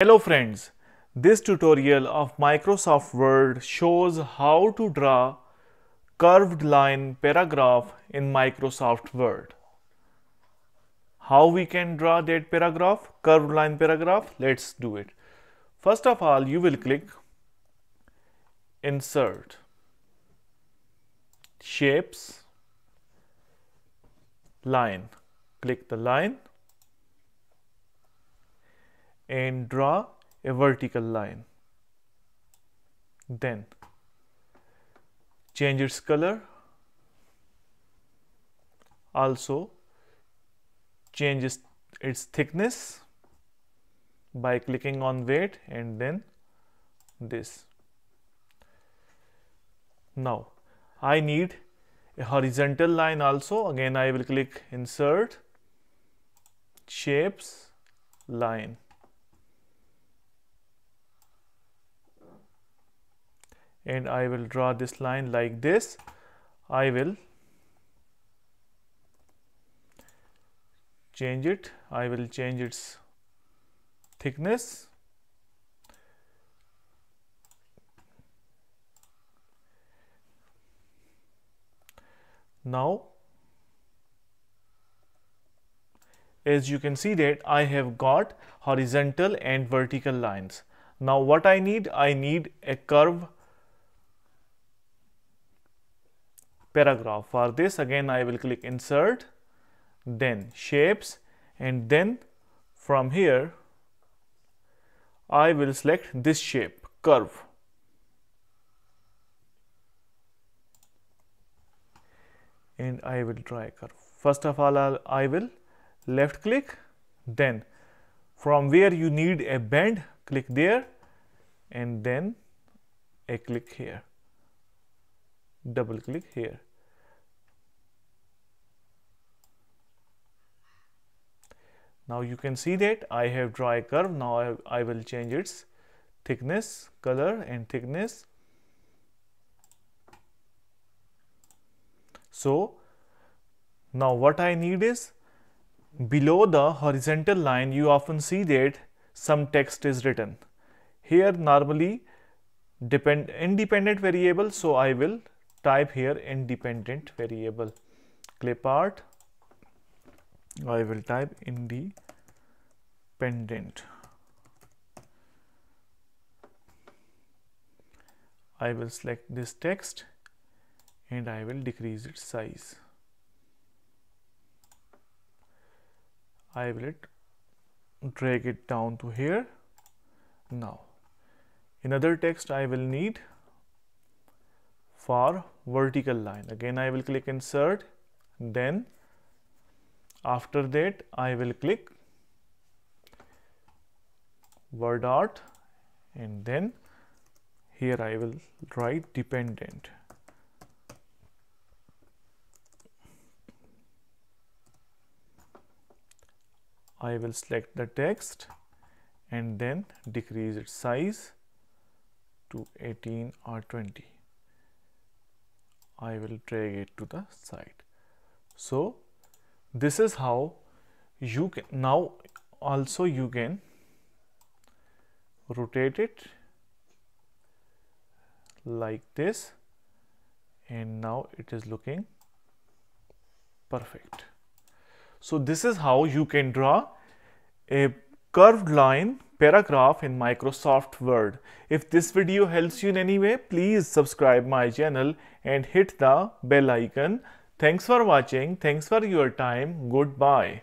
Hello friends, this tutorial of Microsoft Word shows how to draw curved line paragraph in Microsoft Word. How we can draw that paragraph, curved line paragraph? Let's do it. First of all, you will click Insert, Shapes, Line. Click the line and draw a vertical line. Then change its color. Also change its thickness by clicking on weight and then this. Now I need a horizontal line also again I will click insert shapes line and I will draw this line like this. I will change it. I will change its thickness. Now, as you can see that I have got horizontal and vertical lines. Now, what I need? I need a curve paragraph. For this again I will click insert, then shapes and then from here I will select this shape curve. And I will draw a curve. First of all, I'll, I will left click, then from where you need a bend, click there and then a click here double click here. Now you can see that I have draw a curve. Now I, I will change its thickness, color and thickness. So now what I need is below the horizontal line you often see that some text is written. Here normally depend independent variable so I will type here independent variable. Clip art I will type independent. I will select this text and I will decrease its size. I will drag it down to here. Now in other text I will need for vertical line. Again I will click insert. Then after that I will click word art. And then here I will write dependent. I will select the text and then decrease its size to 18 or 20 I will drag it to the side. So, this is how you can now also you can rotate it like this and now it is looking perfect. So, this is how you can draw a curved line paragraph in Microsoft Word. If this video helps you in any way, please subscribe my channel and hit the bell icon. Thanks for watching. Thanks for your time. Goodbye.